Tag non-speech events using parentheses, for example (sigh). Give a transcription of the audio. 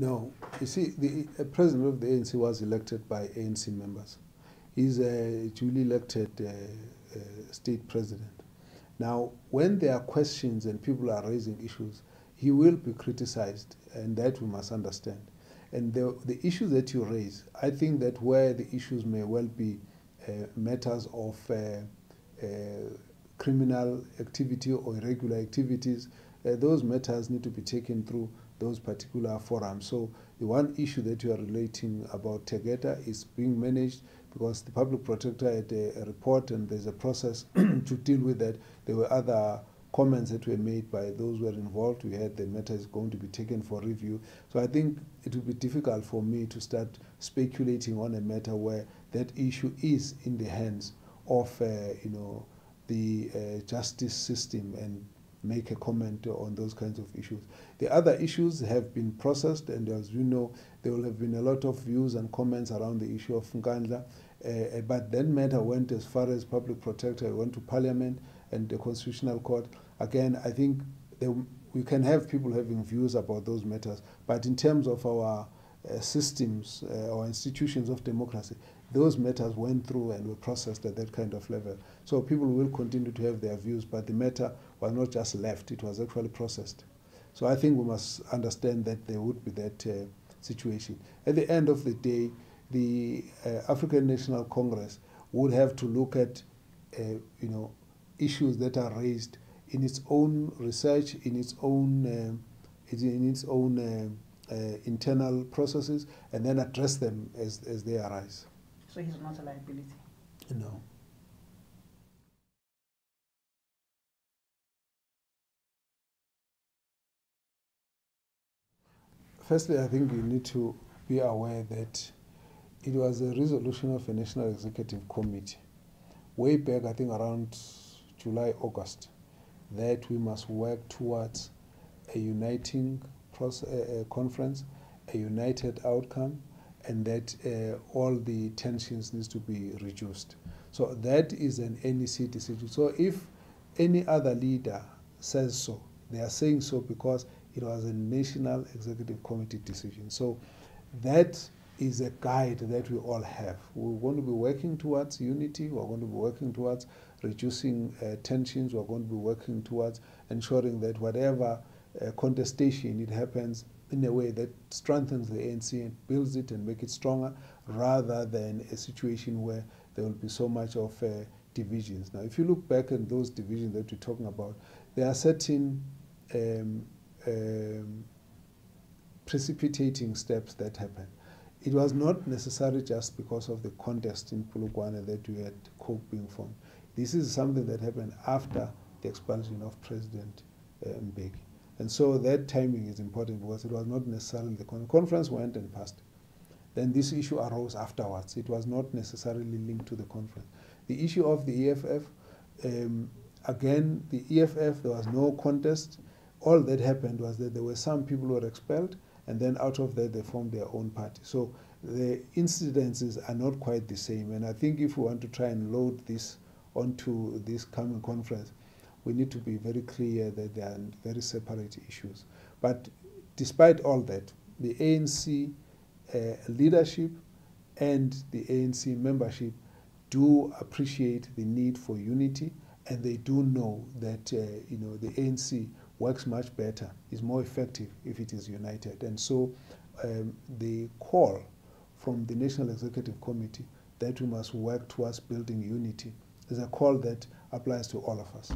No, you see, the president of the ANC was elected by ANC members. He's a duly elected uh, uh, state president. Now, when there are questions and people are raising issues, he will be criticized, and that we must understand. And the, the issues that you raise, I think that where the issues may well be uh, matters of uh, uh, criminal activity or irregular activities, uh, those matters need to be taken through those particular forums. So the one issue that you are relating about Tegeta is being managed because the public protector had a, a report and there's a process (clears throat) to deal with that. There were other comments that were made by those who were involved. We had the matter is going to be taken for review. So I think it would be difficult for me to start speculating on a matter where that issue is in the hands of, uh, you know, the uh, justice system and make a comment on those kinds of issues. The other issues have been processed, and as you know, there will have been a lot of views and comments around the issue of Nkandla. Uh, but that matter went as far as public protector, went to parliament and the constitutional court. Again, I think they, we can have people having views about those matters, but in terms of our uh, systems uh, or institutions of democracy, those matters went through and were processed at that kind of level. So people will continue to have their views, but the matter was not just left, it was actually processed. So I think we must understand that there would be that uh, situation. At the end of the day, the uh, African National Congress would have to look at, uh, you know, issues that are raised in its own research, in its own, um, in its own uh, uh, internal processes, and then address them as, as they arise. So he's not a liability? No. Firstly, I think you need to be aware that it was a resolution of a National Executive Committee way back, I think around July, August, that we must work towards a uniting process, a conference, a united outcome, and that uh, all the tensions needs to be reduced. So that is an NEC decision. So if any other leader says so, they are saying so because it was a National Executive Committee decision. So that is a guide that we all have. We're going to be working towards unity. We're going to be working towards reducing uh, tensions. We're going to be working towards ensuring that whatever uh, contestation it happens in a way that strengthens the ANC and builds it and make it stronger, rather than a situation where there will be so much of uh, divisions. Now, if you look back at those divisions that we're talking about, there are certain um, um, precipitating steps that happened. It was not necessarily just because of the contest in Polokwane that we had COPE being formed. This is something that happened after the expulsion of President uh, Mbeki. And so that timing is important because it was not necessarily the con conference went and passed. Then this issue arose afterwards. It was not necessarily linked to the conference. The issue of the EFF, um, again, the EFF, there was no contest all that happened was that there were some people who were expelled, and then out of that they formed their own party. So the incidences are not quite the same. And I think if we want to try and load this onto this coming conference, we need to be very clear that they are very separate issues. But despite all that, the ANC uh, leadership and the ANC membership do appreciate the need for unity, and they do know that uh, you know the ANC works much better, is more effective if it is united. And so um, the call from the National Executive Committee that we must work towards building unity is a call that applies to all of us.